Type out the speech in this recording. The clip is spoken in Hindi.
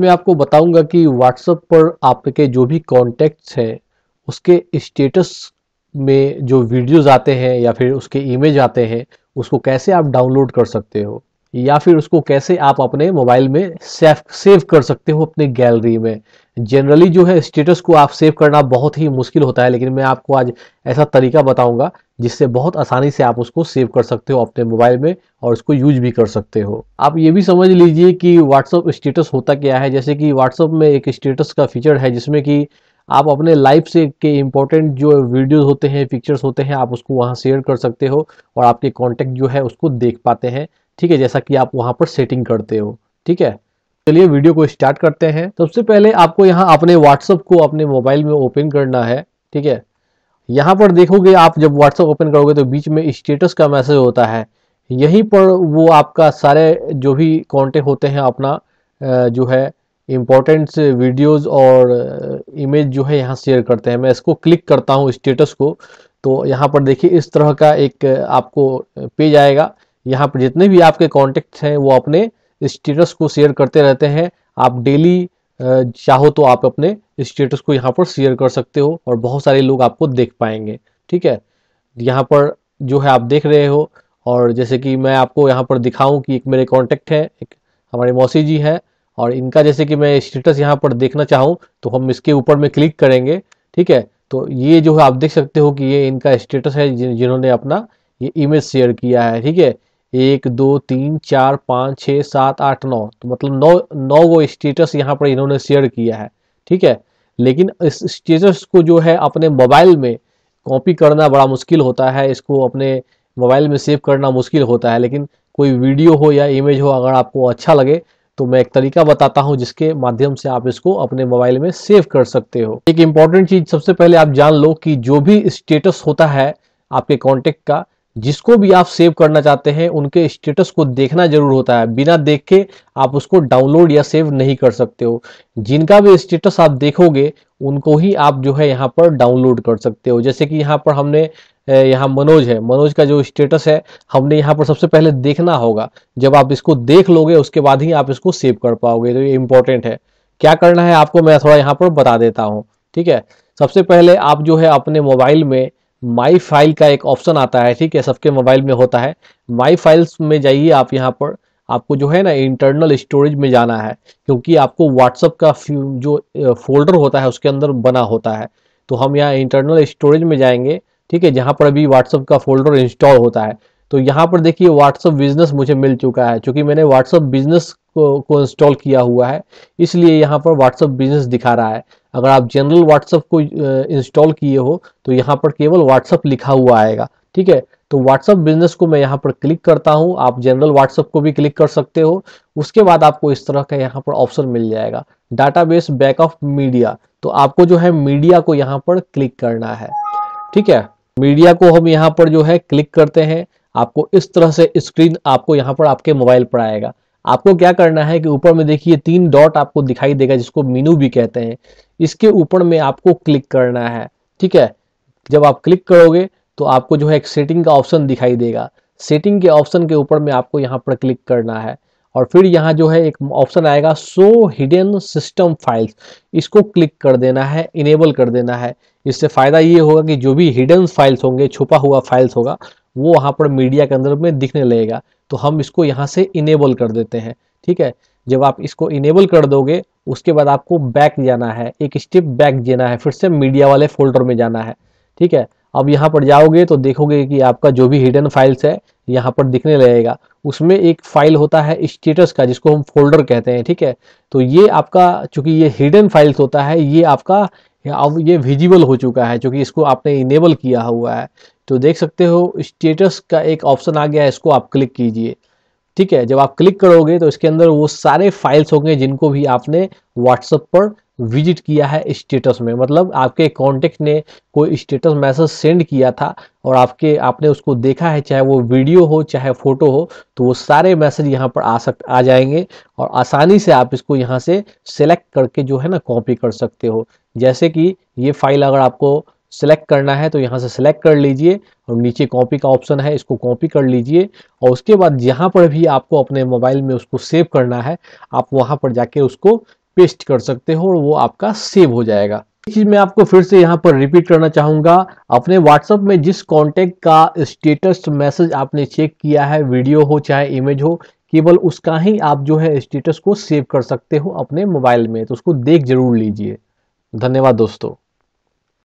मैं आपको बताऊँगा कि व्हाट्सएप पर आपके जो भी कॉन्टेक्ट्स हैं, उसके स्टेटस में जो वीडियोस आते हैं या फिर उसके इमेज आते हैं, उसको कैसे आप डाउनलोड कर सकते हो? या फिर उसको कैसे आप अपने मोबाइल में सेव सेव कर सकते हो अपने गैलरी में? जनरली जो है स्टेटस को आप सेव करना बहुत ही मुश्किल होता है, लेकिन मैं आपको आज ऐसा तरीका बताऊँगा जिससे बहुत आसानी से आप उसको सेव कर सकते हो अपने मोबाइल में और उसको यूज़ भी कर सकते हो। आप ये भी समझ लीजिए कि व्हाट्सअप स्टेटस होता क्या है। जैसे कि व्हाट्सअप में एक स्टेटस का फीचर है जिसमें कि आप अपने लाइफ से के इम्पोर्टेंट जो वीडियोस होते हैं पिक्चर्स होते हैं, आप उसको वहाँ शेयर कर सकते हो और आपके कॉन्टेक्ट जो है उसको देख पाते हैं। ठीक है, जैसा कि आप वहाँ पर सेटिंग करते हो। ठीक है? चलिए वीडियो को स्टार्ट करते हैं। सबसे पहले आपको यहाँ अपने व्हाट्सअप को अपने मोबाइल में ओपन करना है। ठीक है? यहाँ पर देखोगे आप जब व्हाट्सअप ओपन करोगे तो बीच में स्टेटस का मैसेज होता है। यहीं पर वो आपका सारे जो भी कॉन्टेक्ट होते हैं, अपना जो है इम्पोर्टेंट वीडियोस और इमेज जो है यहाँ शेयर करते हैं। मैं इसको क्लिक करता हूँ स्टेटस को तो यहाँ पर देखिए इस तरह का एक आपको पेज आएगा। यहाँ पर जितने भी आपके कॉन्टेक्ट हैं, वो अपने स्टेटस को शेयर करते रहते हैं। आप डेली चाहो तो आप अपने स्टेटस को यहाँ पर शेयर कर सकते हो और बहुत सारे लोग आपको देख पाएँगे, ठीक है? यहाँ पर जो है आप देख रहे हो और जैसे कि मैं आपको यहाँ पर दिखाऊँ कि एक मेरे कॉन्टेक्ट है, एक हमारे मौसी जी है और इनका जैसे कि मैं स्टेटस यहाँ पर देखना चाहूँ तो हम इसके ऊपर में क्लिक करेंगे, ठीक है? तो ये जो है आप देख सकते हो कि ये इनका स्टेटस है जिन्होंने अपना ये इमेज शेयर किया है, ठीक है? एक, दो, तीन, चार, पाँच छः सात, आठ, नौ। तो मतलब नौ नौ वो स्टेटस यहाँ पर इन्होंने शेयर किया है, ठीक है? लेकिन इस स्टेटस को जो है अपने मोबाइल में कॉपी करना बड़ा मुश्किल होता है, इसको अपने मोबाइल में सेव करना मुश्किल होता है। लेकिन कोई वीडियो हो या इमेज हो, अगर आपको अच्छा लगे तो मैं एक तरीका बताता हूँ जिसके माध्यम से आप इसको अपने मोबाइल में सेव कर सकते हो। एक इंपॉर्टेंट चीज़ सबसे पहले आप जान लो कि जो भी स्टेटस होता है आपके कॉन्टेक्ट का जिसको भी आप सेव करना चाहते हैं, उनके स्टेटस को देखना ज़रूर होता है। बिना देख के आप उसको डाउनलोड या सेव नहीं कर सकते हो। जिनका भी स्टेटस आप देखोगे, उनको ही आप जो है यहाँ पर डाउनलोड कर सकते हो। जैसे कि यहाँ पर हमने यहाँ मनोज है। मनोज का जो स्टेटस है, हमने यहाँ पर सबसे पहले देखना होगा। जब आप इसको देख लोगे, उसके बाद ही आप इसको सेव कर पाओगे। तो ये इंपॉर्टेंट है। क्या करना है, आपको मैं थोड़ा यहाँ पर बता देता हूँ। ठीक है? सबसे पहले आप जो है अपने मोबाइल में माई फ़ाइल का एक ऑप्शन आता है, ठीक है, सबके मोबाइल में होता है। माई फाइल्स में जाइए आप यहाँ पर। आपको जो है ना इंटरनल स्टोरेज में जाना है, क्योंकि आपको व्हाट्सअप का जो फोल्डर होता है, उसके अंदर बना होता है। तो हम यहाँ इंटरनल स्टोरेज में जाएँगे, ठीक है, जहाँ पर अभी व्हाट्सअप का फोल्डर इंस्टॉल होता है। तो यहाँ पर देखिए व्हाट्सअप बिज़नेस मुझे मिल चुका है क्योंकि मैंने व्हाट्सअप बिज़नेस को, को इंस्टॉल किया हुआ है इसलिए यहाँ पर व्हाट्सअप बिज़नेस दिखा रहा है। अगर आप जनरल व्हाट्सअप को इंस्टॉल किए हो तो यहाँ पर केवल व्हाट्सअप लिखा हुआ आएगा ठीक है? तो व्हाट्सअप बिज़नेस को मैं यहाँ पर क्लिक करता हूँ आप जनरल व्हाट्सअप को भी क्लिक कर सकते हो उसके बाद आपको इस तरह का यहाँ पर ऑप्शन मिल जाएगा डाटा डाटाबेस बैकअप मीडिया तो आपको जो है मीडिया को यहाँ पर क्लिक करना है ठीक है? मीडिया को हम यहाँ पर जो है क्लिक करते हैं आपको इस तरह से स्क्रीन आपको यहाँ पर आपके मोबाइल पर आएगा। आपको क्या करना है कि ऊपर में देखिए, तीन डॉट आपको दिखाई देगा, जिसको मीनू भी कहते हैं। इसके ऊपर में आपको क्लिक करना है, ठीक है? जब आप क्लिक करोगे तो आपको जो है एक सेटिंग का ऑप्शन दिखाई देगा। सेटिंग के ऑप्शन के ऊपर में आपको यहाँ पर क्लिक करना है। और फिर यहाँ जो है एक ऑप्शन आएगा शो हिडन सिस्टम फाइल्स इसको क्लिक कर देना है इनेबल कर देना है। इससे फ़ायदा ये होगा कि जो भी हिडन फाइल्स होंगे, छुपा हुआ फाइल्स होगा वो वहाँ पर मीडिया के अंदर में दिखने लगेगा। तो हम इसको यहाँ से इनेबल कर देते हैं, ठीक है? जब आप इसको इनेबल कर दोगे, उसके बाद आपको बैक जाना है, एक स्टेप बैक जाना है, फिर से मीडिया वाले फोल्डर में जाना है, ठीक है? अब यहाँ पर जाओगे तो देखोगे कि आपका जो भी हिडन फाइल्स है, यहाँ पर दिखने लगेगा। उसमें एक फ़ाइल होता है स्टेटस का, जिसको हम फोल्डर कहते हैं, ठीक है? तो ये आपका, चूँकि ये हिडन फाइल्स होता है, ये आपका, अब ये विजिबल हो चुका है क्योंकि इसको आपने इनेबल किया हुआ है। तो देख सकते हो स्टेटस का एक ऑप्शन आ गया है, इसको आप क्लिक कीजिए। ठीक है, जब आप क्लिक करोगे तो इसके अंदर वो सारे फाइल्स होंगे जिनको भी आपने व्हाट्सएप पर विज़िट किया है स्टेटस में। मतलब आपके कॉन्टेक्ट ने कोई स्टेटस मैसेज सेंड किया था और आपके, आपने उसको देखा है, चाहे वो वीडियो हो, चाहे फ़ोटो हो तो वो सारे मैसेज यहाँ पर आ सक, आ जाएँगे और आसानी से आप इसको यहाँ से सेलेक्ट करके जो है ना कॉपी कर सकते हो। जैसे कि ये फ़ाइल अगर आपको सेलेक्ट करना है तो यहाँ से सेलेक्ट कर लीजिए और नीचे कॉपी का ऑप्शन है, इसको कॉपी कर लीजिए और उसके बाद जहाँ पर भी आपको अपने मोबाइल में उसको सेव करना है, आप वहाँ पर जाके उसको पेस्ट कर सकते हो और वो आपका सेव हो जाएगा। चीज़ मैं आपको फिर से यहाँ पर रिपीट करना चाहूँगा, अपने व्हाट्सएप में जिस कांटेक्ट का स्टेटस मैसेज आपने चेक किया है वीडियो हो चाहे इमेज हो, केवल उसका ही आप जो है स्टेटस को सेव कर सकते हो अपने मोबाइल में तो उसको देख ज़रूर लीजिए। धन्यवाद दोस्तों।